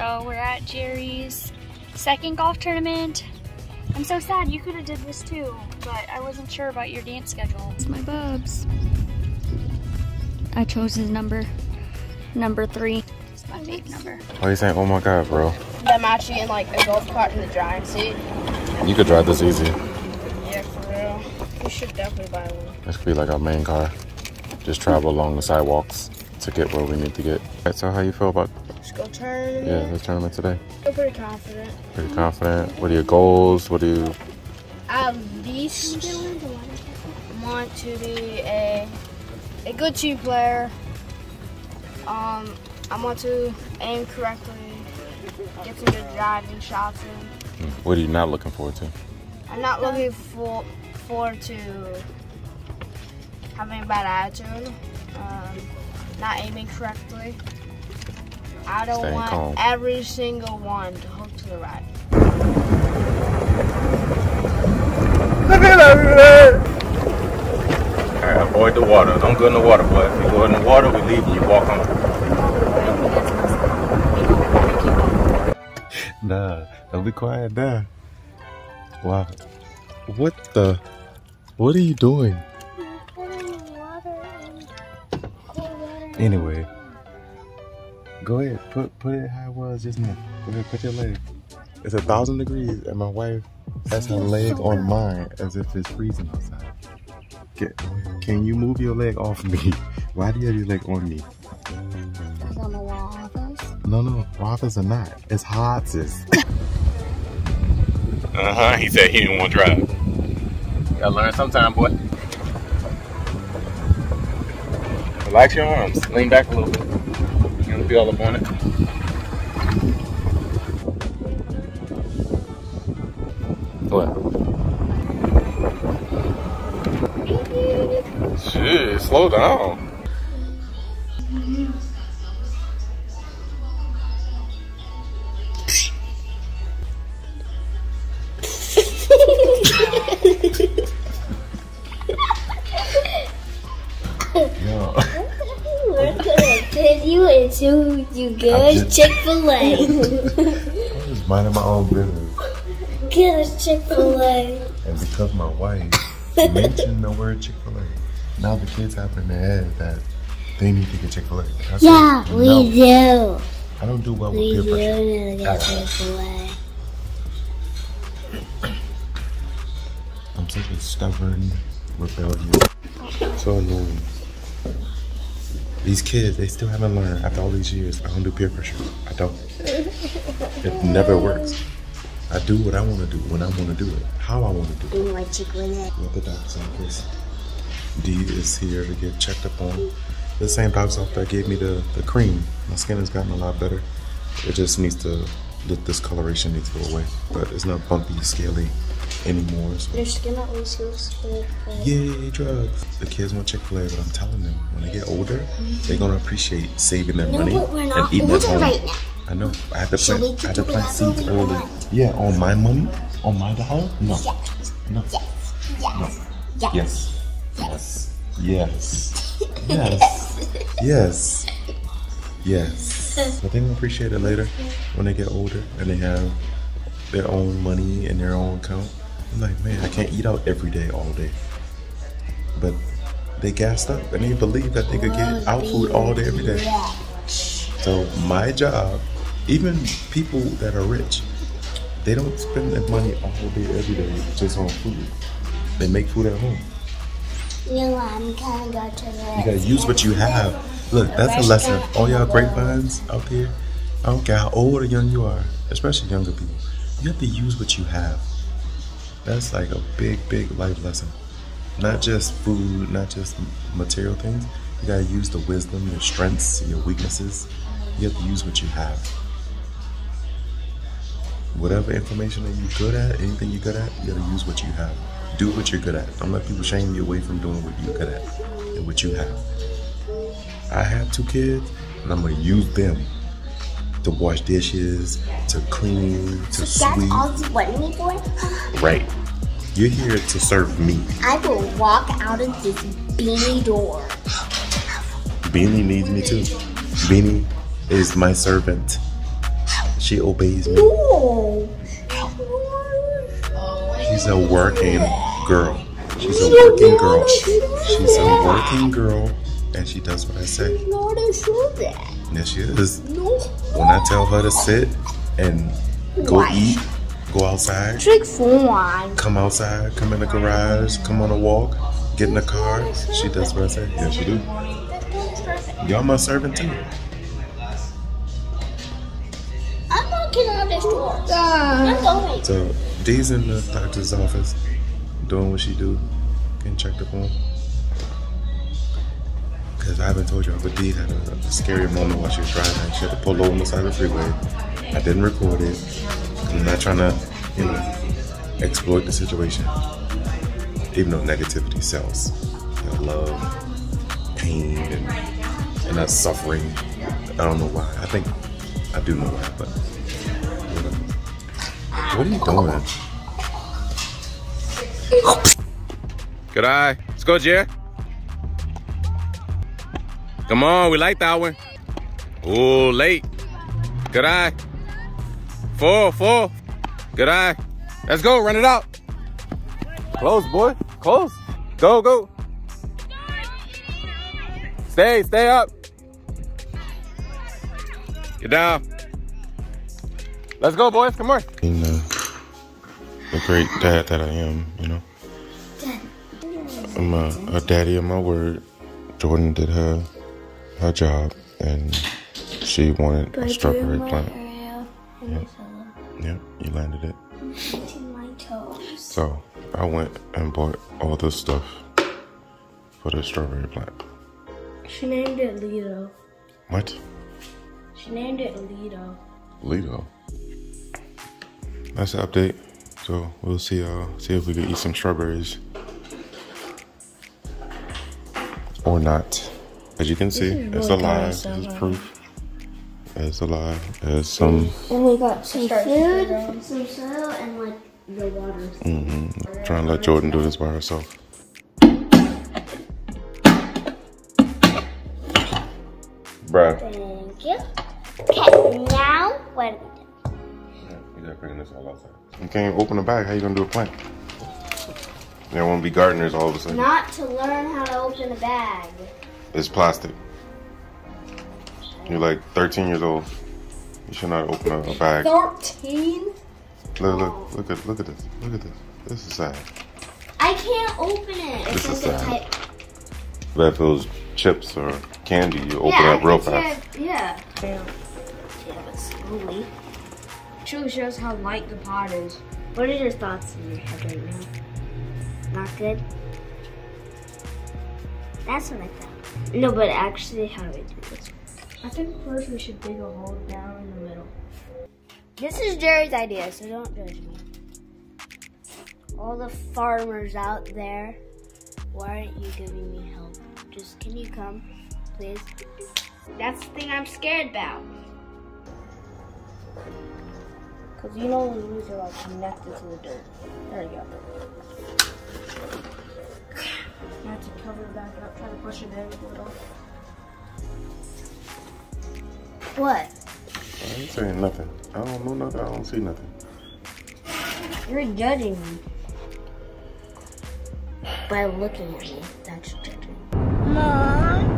So we're at Jerry's second golf tournament. I'm so sad you could have did this too, but I wasn't sure about your dance schedule. It's my bubs. I chose his number, number three. It's my fave number. Why are you saying, oh my god, bro? I'm actually in like a golf cart in the driving seat. You could drive this easy. Yeah, for real. You should definitely buy one. This could be like our main car. Just travel along the sidewalks to get where we need to get. Right, so how you feel about Go tournament. yeah this tournament today? Feel pretty confident. Pretty confident. What are your goals? What do you At least want to be a a good team player. Um, I want to aim correctly, get some good driving shots in. what are you not looking forward to? I'm not looking for forward to having a bad attitude, um, not aiming correctly. I don't Staying want calm. every single one to hook to the right. Alright, avoid the water. Don't go in the water, boy. If you go in the water, we leave and you walk on. Nah, don't be quiet now. Wow. What the? What are you doing? Anyway, go ahead. Put put it how it was just now. Go ahead, put your leg. It's a thousand degrees, and my wife has her leg on mine as if it's freezing outside. Get, can you move your leg off me? Why do you have your leg on me? No, no, Waffles are not. It's hot, sis. uh huh. He said he didn't want to drive. Gotta learn sometime, boy. Relax your arms. Lean back a little bit. Don't be all up on it. What? Shit, slow down. Turn you good Chick Fil A. I'm just minding my own business. good Chick Fil A. And because my wife mentioned the word Chick fil A, now the kids have in their head that they need to get Chick fil A. Yeah, we do. I don't do well We with do peer pressure. need to get Chick Fil A. I'm such a stubborn, rebellious, so annoying. These kids, they still haven't learned after all these years. I don't do peer pressure. I don't. It never works. I do what I want to do when I want to do it, how I want to do it. We want Chick Fil A. We're at the doctor's office. Dee is here to get checked up on. The same doctor's office that gave me the, the cream. My skin has gotten a lot better. It just needs to, the discoloration needs to go away. But it's not bumpy, scaly anymore. So. Your skin always feels good. Yay, drugs. The kids want Chick fil A, but I'm telling them, when they get older, they're going to appreciate saving their No, money but we're not and eating at home. right. I know. I had to plant, I had to plant seeds early. Yeah, on my money? On my dollar? No. Yes. No. Yes. Yes. Yes. Yes. Yes. Yes. Yes. But they will appreciate it later when they get older and they have their own money in their own account. I'm like, man, I can't eat out every day, all day. But they gassed up and they believe that they could get out food all day, every day. So my job, even people that are rich, they don't spend their money all day, every day just on food. They make food at home. You know? I'm gonna go to the. You gotta use what you have. Look, that's a lesson. All y'all grapevines out there, I don't care how old or young you are, especially younger people, you have to use what you have. That's like a big, big life lesson. Not just food, not just material things. You gotta use the wisdom, your strengths, your weaknesses. You have to use what you have. Whatever information that you're good at, anything you're good at, you gotta use what you have. Do what you're good at. Don't let people shame you away from doing what you're good at and what you have. I have two kids, and I'm gonna use them to wash dishes, to clean, to That's sweep. all you want me for? Right. You're here to serve me. I will walk out of this beanie door. Beanie needs me too. Beanie is my servant. She obeys me. No. She's a working girl. She's a working girl. She's a working girl, and she does what I say. Not a show that. Yes, she is. No. When I tell her to sit and go Why? eat, go outside, Trick one. come outside, come in the garage, come on a walk, get in the car, she does what I say. Yes, she do. Y'all my servant too. I'm knocking on this door. I'm going. So Dee's in the doctor's office, doing what she do, getting checked up on. I haven't told y'all, but Dee had a, a scary moment while she was driving. She had to pull over on the side of the freeway. I didn't record it. I'm not trying to, you know, exploit the situation. Even though negativity sells, you know, love, pain, and and us suffering. I don't know why. I think I do know why, but whatever. What are you doing? Good eye. Let's go, Jer. Come on, we like that one. Ooh, late. Good eye. Full, full. Good eye. Let's go, run it out. Close, boy. Close. Go, go. Stay, stay up. Get down. Let's go, boys. Come on. being the, the great dad that I am, you know. I'm a, a daddy of my word. Jordan did her her job, and she wanted a strawberry plant. Yep, you landed it. my toes. So I went and bought all this stuff for the strawberry plant. She named it Lido. What? She named it Lido. Lido. That's the update. So we'll see. Uh, see if we can eat some strawberries or not. As you can see, is it's really alive. kinda This is proof. It's alive. There's some. And we got some food, some soil, and like the water. hmm Trying to let Jordan do this by herself. Bruh. Thank you. Okay, now what do we do? You gotta bring this all outside. You can't open the bag. How you gonna do a plant? There won't be gardeners all of a sudden. Not to learn how to open a bag. It's plastic. You're like 13 years old. You should not open a, a bag. 13? Look, look, look at, look at this. Look at this. This is sad. I can't open it. This It's is sad. type. But if it was chips or candy, you open yeah, up real fast. Yeah. Yeah, but slowly. Truly shows how light the pot is. What are your thoughts in your head right now? Not good? That's what I thought. No, but actually, how do we do this? I think first we should dig a hole down in the middle. This is Jerry's idea, so don't judge me. All the farmers out there, why aren't you giving me help? Just can you come, please? That's the thing I'm scared about. Because you know the leaves are like connected to the dirt. There you go. Cover it back up, try to push it in a little. What? I ain't saying nothing. I don't know nothing. I don't see nothing. You're judging me. By looking at me, that's judging. Mom? Mom?